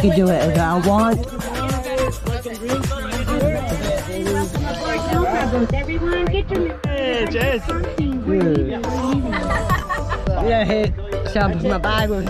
can do it if I want. Everyone, get your Yeah, hey, some my Bible.